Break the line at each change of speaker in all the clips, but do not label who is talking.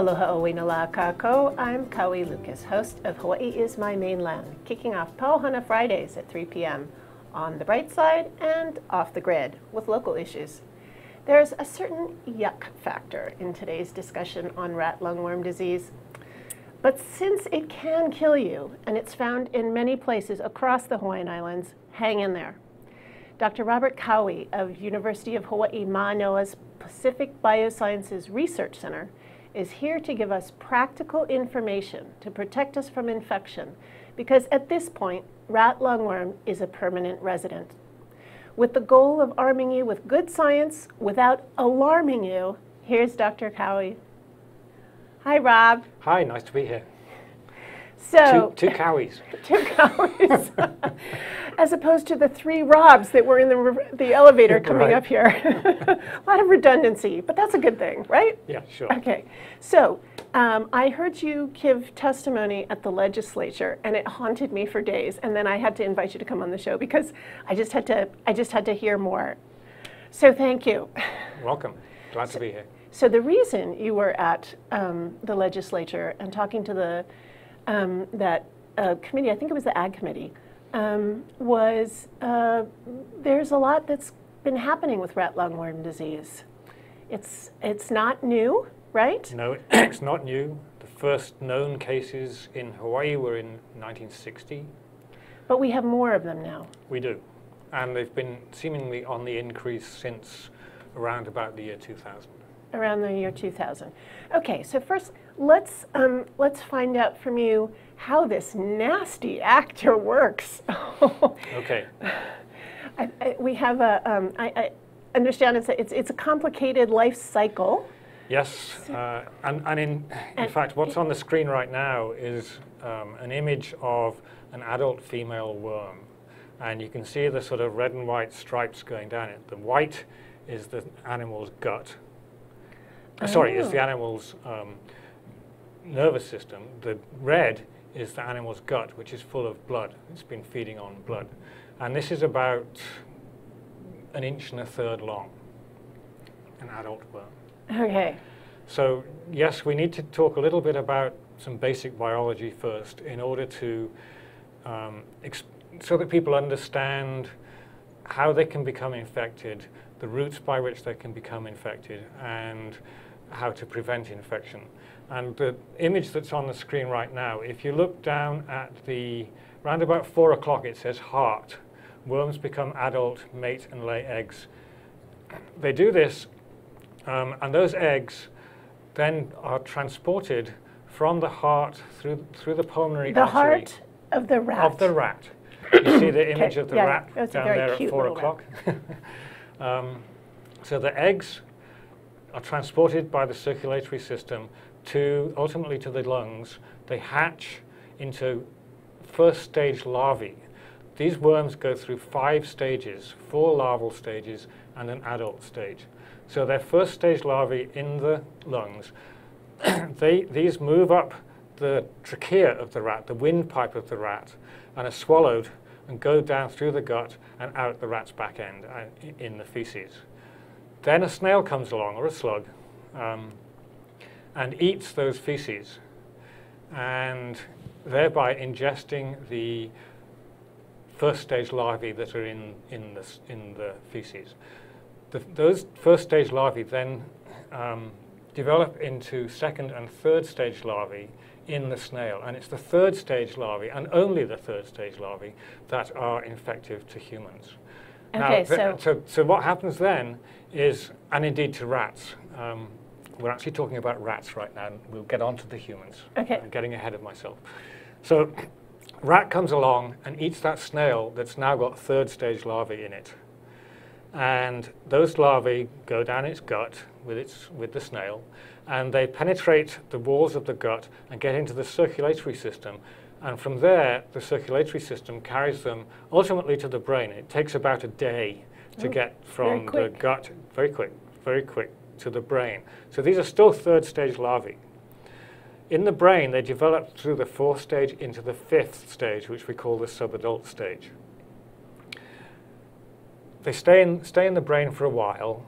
Aloha Owinala Kako. I'm Kaui Lucas, host of Hawaii is My Mainland, kicking off Pauhana Fridays at 3 p.m. on the bright side and off the grid with local issues. There's a certain yuck factor in today's discussion on rat lungworm disease. But since it can kill you, and it's found in many places across the Hawaiian Islands, hang in there. Dr. Robert Cowie of University of Hawaii Manoa's Pacific Biosciences Research Center is here to give us practical information to protect us from infection because at this point, rat lungworm is a permanent resident. With the goal of arming you with good science without alarming you, here's Dr. Cowie. Hi, Rob.
Hi, nice to be here.
So,
two, two cowies.
two cowies. As opposed to the three Robs that were in the, the elevator coming
Right.
up here. a lot of redundancy, but that's a good thing, right?
Yeah, sure.
Okay, so um, I heard you give testimony at the legislature, and it haunted me for days. And then I had to invite you to come on the show because I just had to. I just had to hear more. So thank you.
Welcome. Glad to be here.
So the reason you were at um, the legislature and talking to the um, that uh, committee, I think it was the Ag Committee, um, was uh, there's a lot that's been happening with rat lungworm disease. It's it's not new, right?
No, it's not new. The first known cases in Hawaii were in 1960.
But we have more of them now.
We do. And they've been seemingly on the increase since around about the year 2000.
around the year 2000. Okay, so first let's um, let's find out from you how this nasty actor works.
Okay.
I, I, we have a um, I, I understand it's a, it's it's a complicated life cycle.
Yes, uh, and, and in, in fact, what's on the screen right now is um, an image of an adult female worm. And you can see the sort of red and white stripes going down it. The white is the animal's gut. Uh, Sorry, is the
Oh.
animal's um, nervous system. The red is the animal's gut, which is full of blood. It's been feeding on blood. And this is about an inch and a third long, an adult worm.
Okay.
So yes, we need to talk a little bit about some basic biology first in order to, um, so that people understand how they can become infected, the routes by which they can become infected, and how to prevent infection. And the image that's on the screen right now, if you look down at the, round about four o'clock, it says heart. Worms become adult, mate, and lay eggs. They do this um, and those eggs then are transported from the heart through, through the pulmonary
The
artery
heart of the rat.
of the rat. You see the image of the
yeah,
rat down there at four o'clock. um, so the eggs are transported by the circulatory system to ultimately to the lungs. They hatch into first stage larvae. These worms go through five stages, four larval stages and an adult stage. So their first stage larvae in the lungs, they, these move up the trachea of the rat, the windpipe of the rat, and are swallowed and go down through the gut and out the rat's back end uh, in the feces. Then a snail comes along, or a slug, um, and eats those feces, and thereby ingesting the first stage larvae that are in, in, the, in the feces. The, those first stage larvae then um, develop into second and third stage larvae in the snail. And it's the third stage larvae, and only the third stage larvae, that are infective to humans.
Okay,
now,
so-
so, so what happens then is, and indeed to rats, um, we're actually talking about rats right now, and we'll get on to the humans.
Okay.
I'm getting ahead of myself. So rat comes along and eats that snail that's now got third stage larvae in it. And those larvae go down its gut with, its, with the snail, and they penetrate the walls of the gut and get into the circulatory system. And from there, the circulatory system carries them ultimately to the brain. It takes about a day to
Oh,
get from the gut, very quick, very quick, to the brain. So these are still third stage larvae. In the brain, they develop through the fourth stage into the fifth stage, which we call the subadult stage. They stay in, stay in the brain for a while,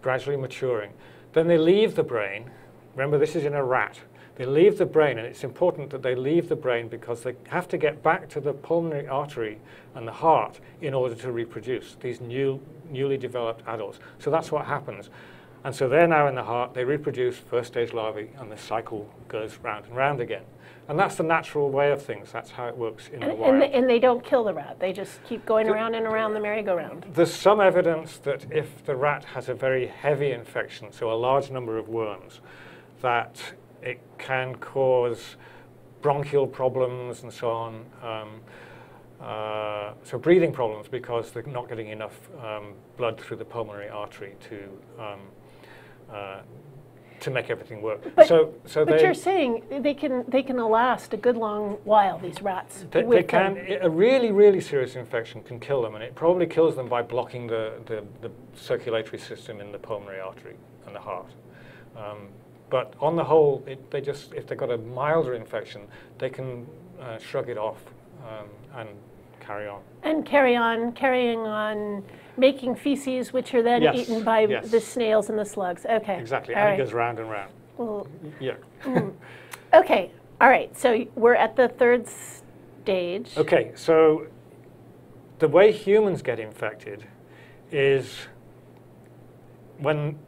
gradually maturing. Then they leave the brain remember this is in a rat, they leave the brain, and it's important that they leave the brain because they have to get back to the pulmonary artery and the heart in order to reproduce, these new, newly developed adults. So that's what happens. And so they're now in the heart, they reproduce first stage larvae, and the cycle goes round and round again. And that's the natural way of things. That's how it works in
And,
the wild.
and, they, and they don't kill the rat. They just keep going around and around the merry-go-round.
There's some evidence that if the rat has a very heavy infection, so a large number of worms, that it can cause bronchial problems and so on. Um, uh, so breathing problems because they're not getting enough um, blood through the pulmonary artery to um, uh, to make everything work.
But-
so so
But
they,
you're saying they can they can last a good long while. These rats.
They, they can.
them.
A really, really serious infection can kill them, and it probably kills them by blocking the, the, the circulatory system in the pulmonary artery and the heart. Um, but on the whole, it, they just if they've got a milder infection, they can uh, shrug it off um, and carry on.
And carry on, carrying on, making feces, which are then
Yes,
eaten by
yes.
the snails and the slugs. Okay.
Exactly,
All
and
right.
it goes round and round.
Well,
Yeah. Mm.
okay. All right. So we're at the third stage.
Okay, so the way humans get infected is when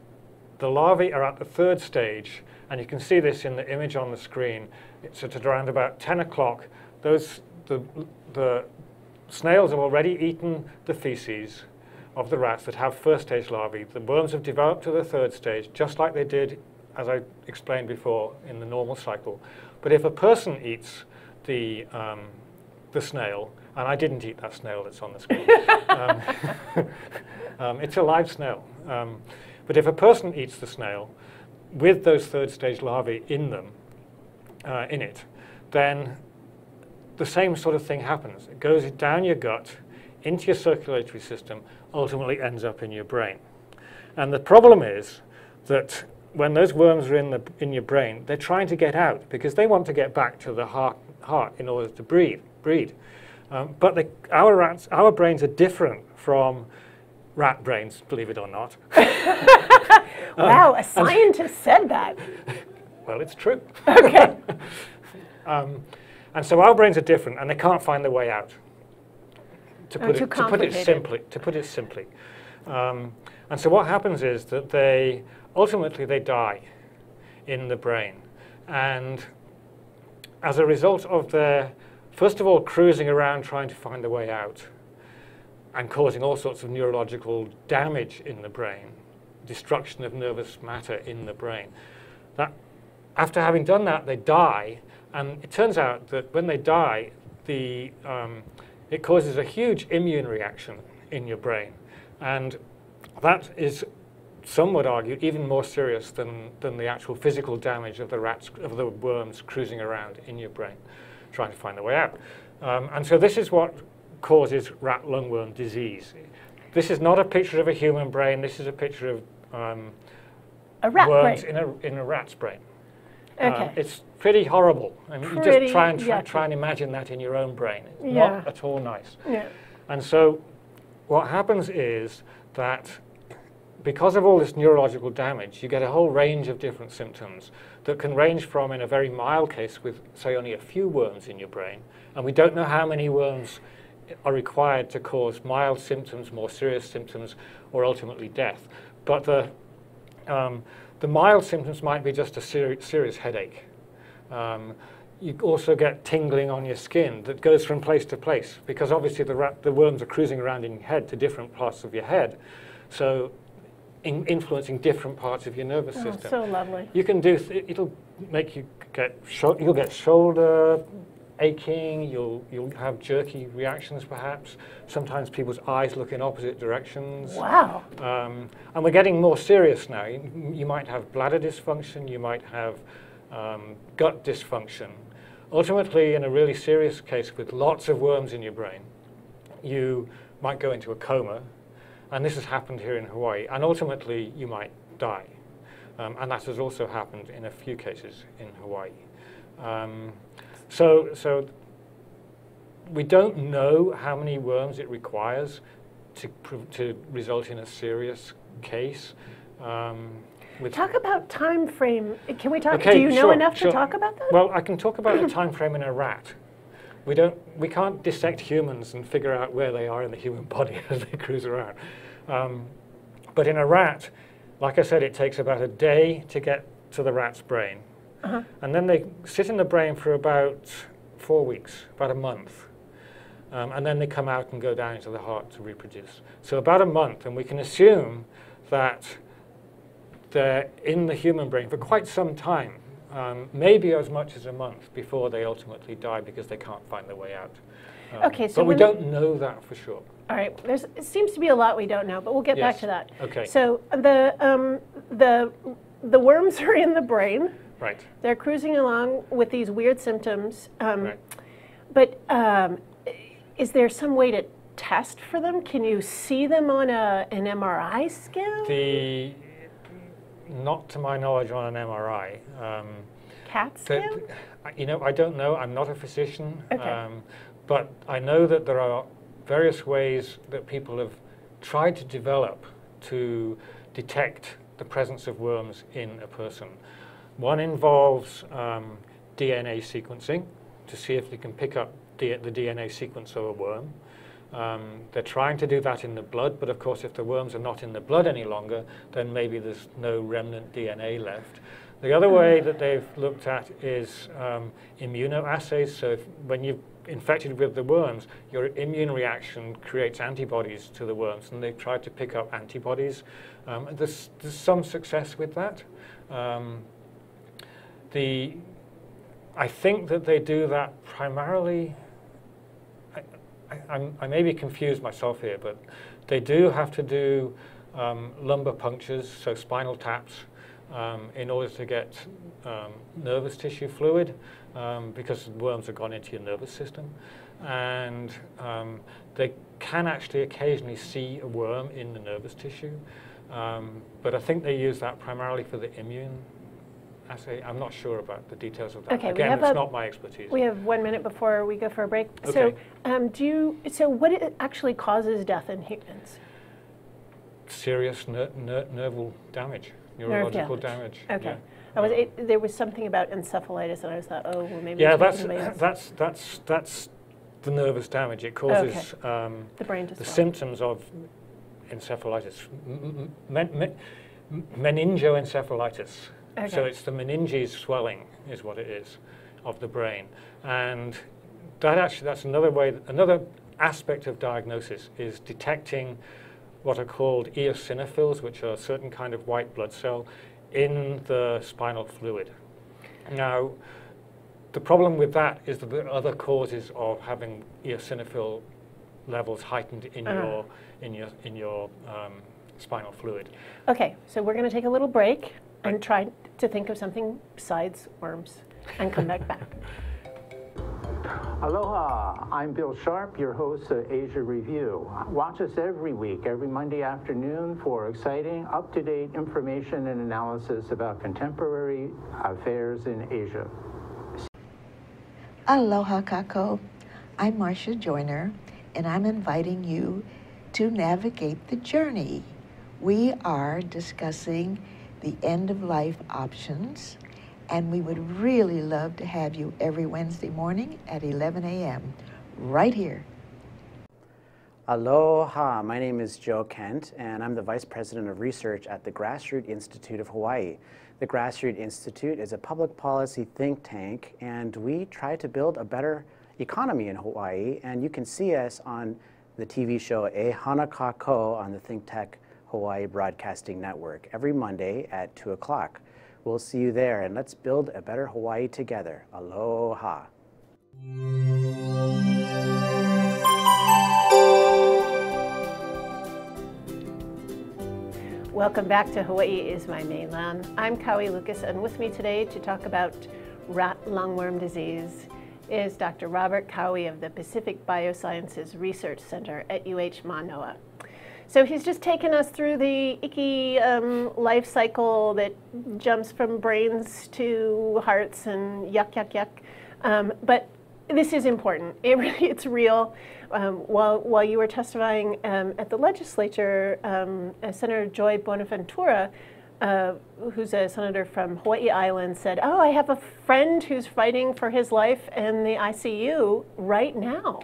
the larvae are at the third stage, and you can see this in the image on the screen. It's at around about 10 o'clock. Those the the snails have already eaten the feces of the rats that have first stage larvae. The worms have developed to the third stage, just like they did, as I explained before, in the normal cycle. But if a person eats the um, the snail, and I didn't eat that snail that's on the screen. um, um, it's a live snail. Um, but if a person eats the snail with those third stage larvae in them, uh, in it, then the same sort of thing happens. It goes down your gut, into your circulatory system, ultimately ends up in your brain. And the problem is that when those worms are in, the, in your brain, they're trying to get out because they want to get back to the heart, heart in order to breathe. breed. Um, but they, our, rats, our brains are different from rat brains, believe it or not.
wow, a scientist said that.
Well, it's true.
Okay.
Um, and so our brains are different, and they can't find their way out. To
Oh,
put, it, to put it simply, to put it simply, um, and so what happens is that they ultimately they die in the brain, and as a result of their first of all cruising around trying to find a way out, and causing all sorts of neurological damage in the brain, destruction of nervous matter in the brain. That after having done that, they die, and it turns out that when they die, the, um, it causes a huge immune reaction in your brain, and that is, some would argue, even more serious than, than the actual physical damage of the rats, of the worms cruising around in your brain, trying to find their way out. Um, and so this is what causes rat lungworm disease. This is not a picture of a human brain. This is a picture of um,
A rat
worms
brain.
in a in a rat's brain. Um,
Okay.
it's pretty horrible. I mean, you just try and try, try and imagine that in your own brain. It's
Yeah.
not at all nice.
yeah.
And so, what happens is that because of all this neurological damage, you get a whole range of different symptoms that can range from, in a very mild case, with say only a few worms in your brain, and we don't know how many worms are required to cause mild symptoms, more serious symptoms, or ultimately death. But the um, the mild symptoms might be just a seri- serious headache. Um, you also get tingling on your skin that goes from place to place because obviously the, the worms are cruising around in your head to different parts of your head, so in, influencing different parts of your nervous
Oh,
system.
so lovely.
You can do. Th- it'll make you get. Sho- you'll get shoulder aching. You'll you'll have jerky reactions, perhaps. Sometimes people's eyes look in opposite directions.
Wow.
Um, and we're getting more serious now. You, you might have bladder dysfunction. You might have um, gut dysfunction. Ultimately, in a really serious case with lots of worms in your brain, you might go into a coma, and this has happened here in Hawaii. And ultimately, you might die. Um, and that has also happened in a few cases in Hawaii. So, so we don't know how many worms it requires to, to result in a serious case. Um, with
Talk about time frame. Can we talk?
Okay,
do you know
sure,
enough
sure.
to talk about that?
Well, I can talk about the time frame in a rat. We don't, we can't dissect humans and figure out where they are in the human body as they cruise around. Um, but in a rat, like I said, it takes about a day to get to the rat's brain,
Uh-huh.
and then they sit in the brain for about four weeks, about a month. Um, and then they come out and go down into the heart to reproduce. So about a month, and we can assume that they're in the human brain for quite some time, um, maybe as much as a month before they ultimately die because they can't find their way out. Um,
Okay, so
but we don't know that for sure.
All right. There's it seems to be a lot we don't know, but we'll get back to that.
Okay.
So the um, the the worms are in the brain.
Right.
They're cruising along with these weird symptoms. Um,
Right.
But um, is there some way to test for them? Can you see them on a, an MRI scan?
The not to my knowledge on an MRI. Um,
CAT scan?
you know, I don't know. I'm not a physician,
Okay.
um, but I know that there are various ways that people have tried to develop to detect the presence of worms in a person. One involves um, DNA sequencing to see if they can pick up D- the DNA sequence of a worm. Um, they're trying to do that in the blood, but of course, if the worms are not in the blood any longer, then maybe there's no remnant DNA left. The other way that they've looked at is um, immunoassays. So if, when you're infected with the worms, your immune reaction creates antibodies to the worms, and they've tried to pick up antibodies. Um, there's, there's some success with that. Um, the, I think that they do that primarily. I, I, I may be confused myself here, but they do have to do um, lumbar punctures, so spinal taps, um, in order to get um, nervous tissue fluid, um, because worms have gone into your nervous system. And um, they can actually occasionally see a worm in the nervous tissue, um, but I think they use that primarily for the immune assay. I'm not sure about the details of that.
Okay,
Again, it's
a-
not my expertise.
We have one minute before we go for a break. So, um, do you? So, what it actually causes death in humans?
Serious ner- ner- nerval damage, neurological
damage.
damage.
Okay.
yeah.
I was, it, there was something about encephalitis, and I was thought, oh, well, maybe.
yeah, that's, that's, that's, that's the nervous damage. It causes um,
the brain
the symptoms of encephalitis, men- men- meningoencephalitis. So it's the meninges swelling is what it is of the brain. And that actually, that's another way, another aspect of diagnosis is detecting what are called eosinophils, which are a certain kind of white blood cell in the spinal fluid. Now, the problem with that is that there are other causes of having eosinophil levels heightened in
Ah.
your in your in your um, spinal fluid.
Okay, so we're going to take a little break and try to think of something besides worms, and come back back.
Aloha, I'm Bill Sharp, your host of Asia Review. Watch us every week, every Monday afternoon for exciting, up-to-date information and analysis about contemporary affairs in Asia.
Aloha Kako. I'm Marcia Joyner, and I'm inviting you to navigate the journey. We are discussing the end of life options, and we would really love to have you every Wednesday morning at 11 a.m. right here.
Aloha, my name is Joe Kent, and I'm the Vice President of Research at the Grassroot Institute of Hawaii. The Grassroot Institute is a public policy think tank, and we try to build a better economy in Hawaii. And you can see us on the TV show E Hana Kako on the Think Tech Hawaii Broadcasting Network every Monday at 2 o'clock. We'll see you there, and let's build a better Hawaii together. Aloha.
Welcome back to Hawaii is my mainland. I'm Kaui Lucas, and with me today to talk about rat lungworm disease is Dr. Robert Cowie of the Pacific Biosciences Research Center at UH Manoa. So he's just taken us through the icky um, life cycle that jumps from brains to hearts and yuck, yuck, yuck. Um, but this is important. It really, it's real. Um, while, while you were testifying um, at the legislature, um, uh, Senator Joy Buenaventura uh, who's a senator from Hawaii Island, said, "Oh, I have a friend who's fighting for his life in the ICU right now."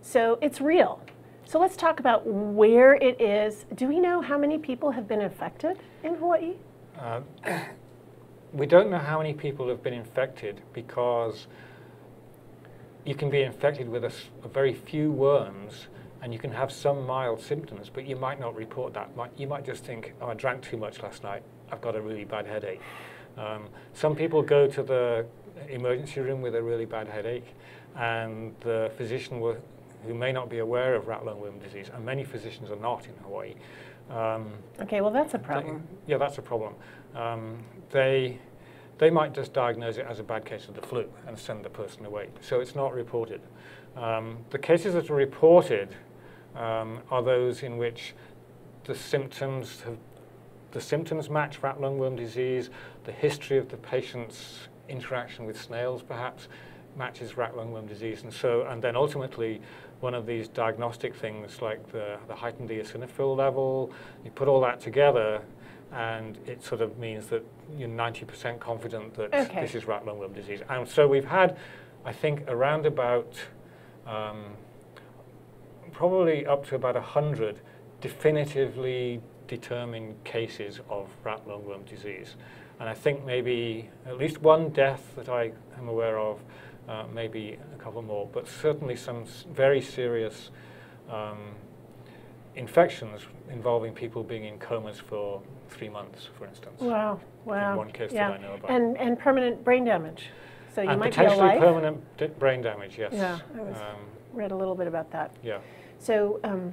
So it's real. So let's talk about where it is. Do we know how many people have been infected in Hawaii?
Uh, we don't know how many people have been infected because you can be infected with a, a, very few worms and you can have some mild symptoms, but you might not report that. You might just think, oh, I drank too much last night. I've got a really bad headache. Um, some people go to the emergency room with a really bad headache, and the physician will, who may not be aware of rat lungworm disease, and many physicians are not in Hawaii.
Um, okay, well, that's a problem.
They, yeah, that's a problem. Um, they, they might just diagnose it as a bad case of the flu and send the person away. So it's not reported. Um, the cases that are reported um, are those in which the symptoms have, the symptoms match rat lungworm disease, the history of the patient's interaction with snails perhaps matches rat lungworm disease, and so and then ultimately one of these diagnostic things like the, the heightened eosinophil level, you put all that together and it sort of means that you're 90% confident that okay. this is rat lungworm disease. And so we've had, I think, around about um, probably up to about 100 definitively determined cases of rat lungworm disease. And I think maybe at least one death that I am aware of, uh, maybe a couple more, but certainly some very serious um, infections involving people being in comas for three months, for instance.
Wow, wow.
In one case yeah. that I know about.
And, and permanent brain damage. So you
and
might
potentially
be alive.
permanent brain damage, yes.
Yeah, I was, um, read a little bit about that.
Yeah.
So, um,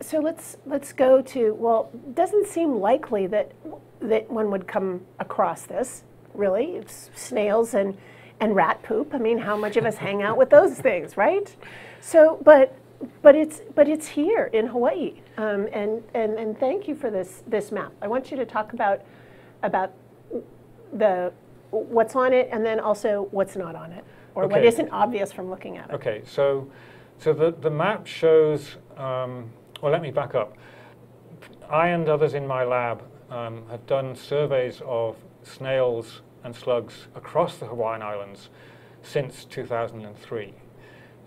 so let's let's go to well. Doesn't seem likely that that one would come across this. Really, it's snails and and rat poop. I mean, how much of us hang out with those things, right? So, but but it's but it's here in Hawaii, um, and and and thank you for this this map. I want you to talk about about the what's on it, and then also what's not on it, or okay. what isn't obvious from looking at it.
Okay, so so the the map shows. Um, well, let me back up. I and others in my lab um, have done surveys of snails and slugs across the Hawaiian Islands since 2003,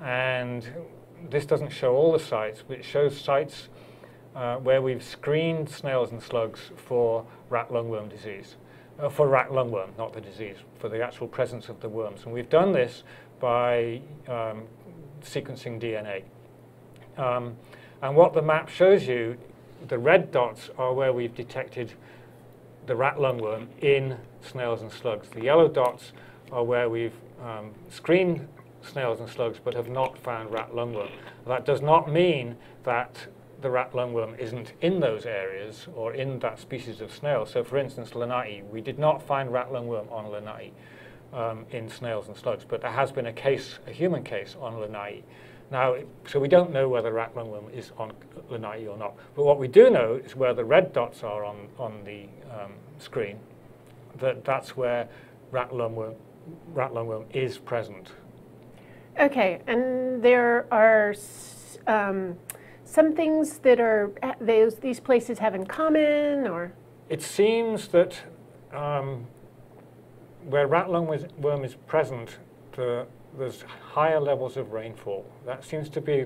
and this doesn't show all the sites, but it shows sites uh, where we've screened snails and slugs for rat lungworm disease, uh, for rat lungworm, not the disease, for the actual presence of the worms. And we've done this by um, sequencing DNA. Um, and what the map shows you, the red dots are where we've detected the rat lungworm in snails and slugs. The yellow dots are where we've um, screened snails and slugs but have not found rat lungworm. That does not mean that the rat lungworm isn't in those areas or in that species of snail. So for instance, Lanai, we did not find rat lungworm on Lanai um, in snails and slugs, but there has been a case, a human case on Lanai. Now, so we don't know whether rat lungworm is on Lanai or not, but what we do know is where the red dots are on, on the um, screen, that that's where rat lungworm, rat lungworm is present.
Okay, and there are um, some things that are those these places have in common, or
it seems that um, where rat lungworm is present, the, there's higher levels of rainfall. That seems to be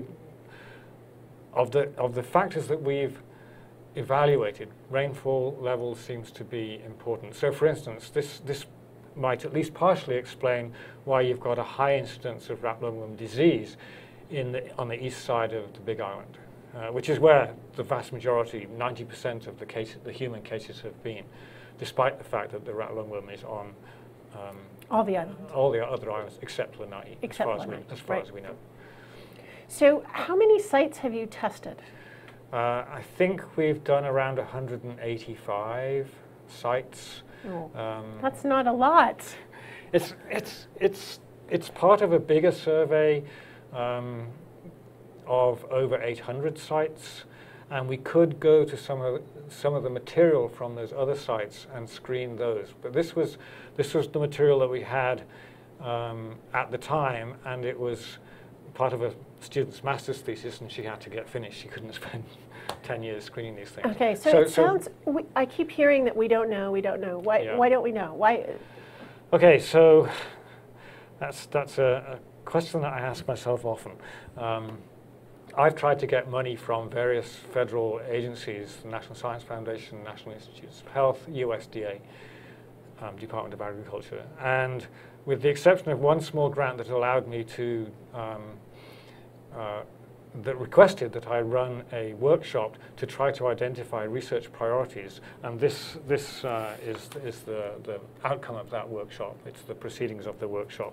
of the of the factors that we've evaluated. Rainfall levels seems to be important. So, for instance, this this might at least partially explain why you've got a high incidence of rat lungworm disease in the, on the east side of the Big Island, uh, which is where the vast majority, 90% of the, case, the human cases have been, despite the fact that the rat lungworm is on
um, all the islands,
all the other islands except Lanai,
except
as far,
Lanai.
As, we, as, far
right.
as we know.
So, how many sites have you tested?
Uh, I think we've done around 185 sites.
Oh, um, that's not a lot.
It's, it's, it's, it's part of a bigger survey um, of over 800 sites, and we could go to some of, some of the material from those other sites and screen those. But this was, this was the material that we had um, at the time, and it was part of a student's master's thesis, and she had to get finished. She couldn't spend 10 years screening these things.
Okay, so, it sounds, we, I keep hearing that we don't know, we don't know. Why,
Yeah.
why don't we know? Why?
Okay, so that's, that's a, a question that I ask myself often. Um, I've tried to get money from various federal agencies, the National Science Foundation, National Institutes of Health, USDA, um, Department of Agriculture, and with the exception of one small grant that allowed me to, um, uh, that requested that I run a workshop to try to identify research priorities, and this, this uh, is, is the, the outcome of that workshop. It's the proceedings of the workshop,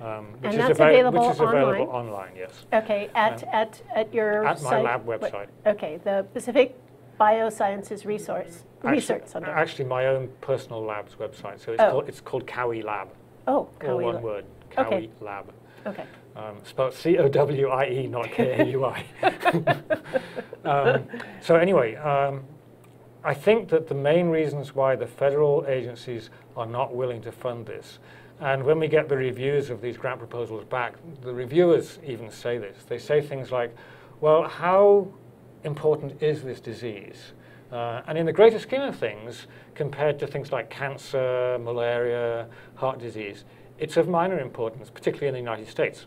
um, which,
And
is
that's
avail-
available
which is available
online?
online, yes.
Okay, at,
Um,
at, at your
at my
site?
lab website.
Okay, the Pacific Biosciences Resource, Research
actually,
Center.
actually, my own personal lab's website, so it's,
Oh.
called, it's called Cowie Lab,
Oh,
all
Cowie
one
Lab.
word,
Okay.
Lab.
Okay.
Um, spelled C-O-W-I-E, not K-A-U-I. um, so anyway, um, I think that the main reasons why the federal agencies are not willing to fund this, and when we get the reviews of these grant proposals back, the reviewers even say this. They say things like, well, how important is this disease? Uh, and in the greater scheme of things, compared to things like cancer, malaria, heart disease, it's of minor importance, particularly in the United States.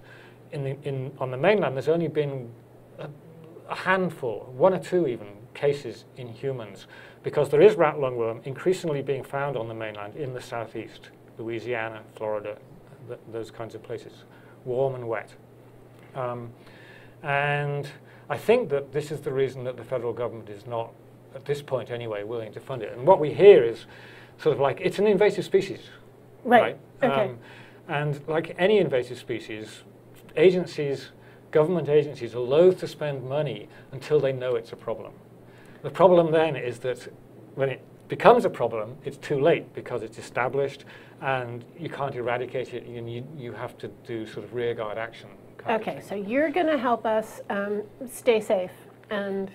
In the, in, on the mainland, there's only been a, a handful, one or two even, cases in humans, because there is rat lungworm increasingly being found on the mainland in the southeast, Louisiana, Florida, th those kinds of places, warm and wet. Um, and I think that this is the reason that the federal government is not, at this point anyway, willing to fund it. And what we hear is sort of like, it's an invasive species.
Right, okay.
Um, and like any invasive species, agencies, government agencies are loath to spend money until they know it's a problem. The problem then is that when it becomes a problem, it's too late because it's established and you can't eradicate it and you, you have to do sort of rearguard action.
Okay, so you're going to help us um, stay safe and.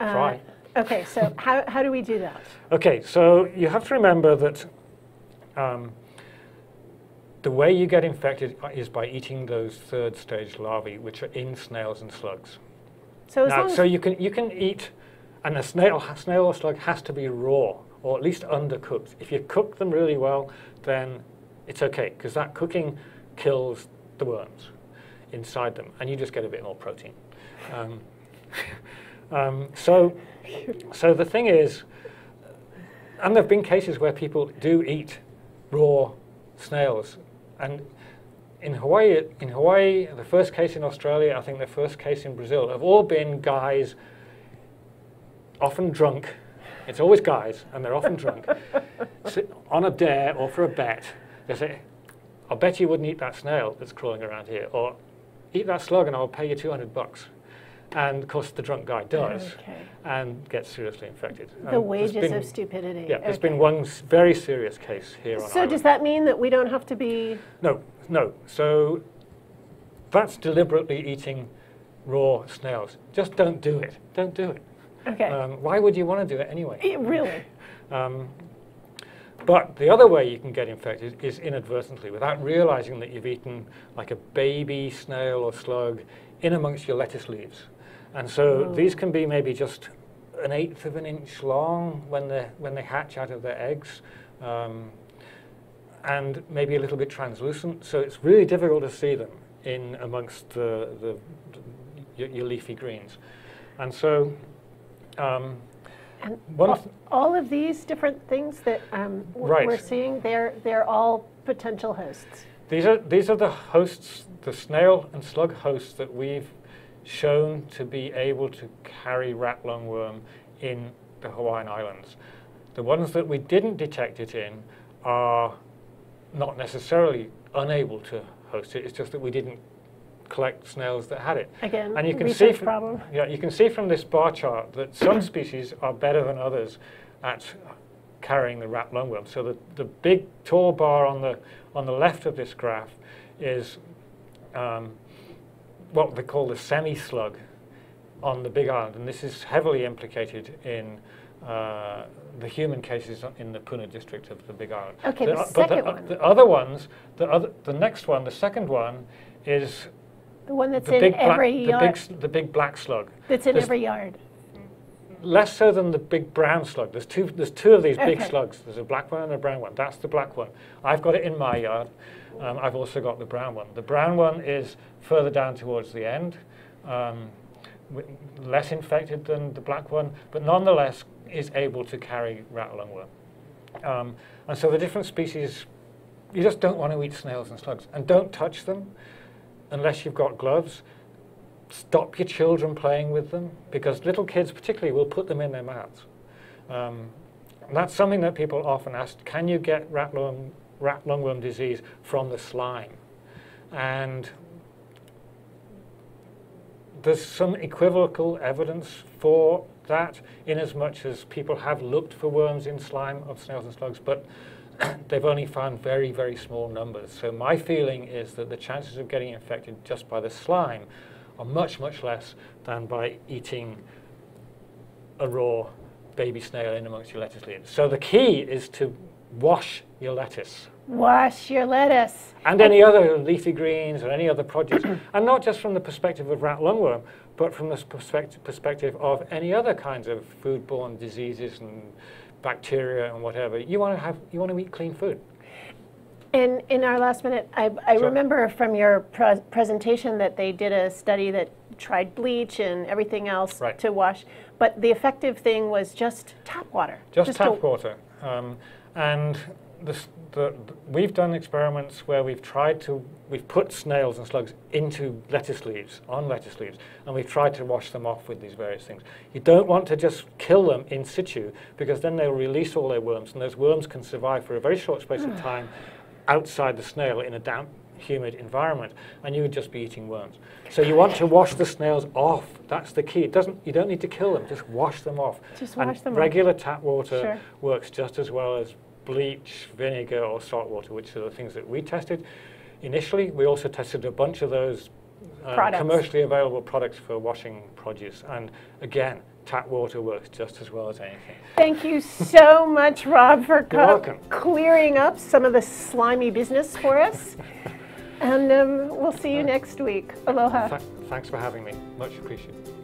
uh,
Try.
Okay, so how, how do we do that?
Okay, so you have to remember that um, the way you get infected is by eating those third stage larvae, which are in snails and slugs.
So as
now,
long
so you can you can eat, and a snail snail or slug has to be raw or at least undercooked. If you cook them really well, then it's okay because that cooking kills the worms inside them, and you just get a bit more protein. Um, um, so, so the thing is, and there have been cases where people do eat raw snails, and in Hawaii, in Hawaii, the first case in Australia, I think the first case in Brazil, have all been guys, often drunk. It's always guys, and they're often drunk. on a dare or for a bet, they say, "I'll bet you wouldn't eat that snail that's crawling around here," or "Eat that slug, and I'll pay you 200 bucks." And of course, the drunk guy does,
Okay.
and gets seriously infected.
the
And
wages
been-
of stupidity.
Yeah, there's
okay.
been one very serious case here on
So does that mean that we don't have to be,
No, no. So that's deliberately eating raw snails. Just don't do it. Don't do it.
okay,
Um, why would you want to do it anyway?
Eh, really?
Um, but the other way you can get infected is inadvertently, without realizing that you've eaten like a baby snail or slug in amongst your lettuce leaves. And so
Oh.
these can be maybe just an eighth of an inch long when they when they hatch out of their eggs, um, and maybe a little bit translucent. So it's really difficult to see them in amongst the, the, your, your leafy greens. And so. Um,
And all, all of these different things that um,
Right.
we're seeing, they're, they're all potential hosts.
These are, these are the hosts, the snail and slug hosts that we've shown to be able to carry rat lungworm in the Hawaiian Islands. The ones that we didn't detect it in are not necessarily unable to host it, it's just that we didn't collect snails that had it.
Again,
And you can see from,
problem.
Yeah, you can see from this bar chart that some species are better than others at carrying the rat lungworm. So the, the big tall bar on the on the left of this graph is um, what they call the semi-slug on the Big Island, and this is heavily implicated in uh, the human cases in the Puna district of the Big Island.
Okay, the
but
second
the,
one.
the other ones, the other, the next one, the second one, is
The one that's
the
in
black,
every
the
yard.
big, the big black slug.
that's in
there's-
every yard.
Less so than the big brown slug. There's two. There's two of these big slugs. There's a black one and a brown one. That's the black one. I've got it in my yard. Um, I've also got the brown one. The brown one is further down towards the end, um, less infected than the black one, but nonetheless is able to carry rat lungworm. Um, and so the different species, you just don't want to eat snails and slugs, and don't touch them unless you've got gloves stop your children playing with them because little kids particularly will put them in their mouths. Um, that's something that people often ask, can you get rat, lung, rat lungworm disease from the slime? And there's some equivocal evidence for that in as much as people have looked for worms in slime of snails and slugs, but they've only found very, very small numbers. So my feeling is that the chances of getting infected just by the slime are much, much less than by eating a raw baby snail in amongst your lettuce leaves. So the key is to wash your lettuce
Wash your lettuce.
and any other leafy greens or any other produce, and not just from the perspective of rat lungworm, but from the perspective, perspective of any other kinds of foodborne diseases and bacteria and whatever. You want to have, you want to eat clean food.
And in our last minute, I, I
Sure.
remember from your pre- presentation that they did a study that tried bleach and everything else
Right.
to wash, but the effective thing was just tap water.
Just,
to-
tap water. Um, and the, the, the- we've done experiments where we've tried to, we've put snails and slugs into lettuce leaves, on lettuce leaves, and we've tried to wash them off with these various things. You don't want to just kill them in situ because then they'll release all their worms, and those worms can survive for a very short space of time outside the snail in a damp, humid environment, and you would just be eating worms. So you want to wash the snails off. That's the key. It doesn't. You don't need to kill them. Just wash them off.
Just
And
wash them off.
Regular tap water
Sure.
works just as well as bleach, vinegar, or salt water, which are the things that we tested. Initially, we also tested a bunch of those uh, commercially available products for washing produce. And again, tap water works just as well as anything.
Thank you so much, Rob, for clearing up some of the slimy business for us. and um, we'll see you next week. Aloha.
Th- thanks for having me. Much appreciated.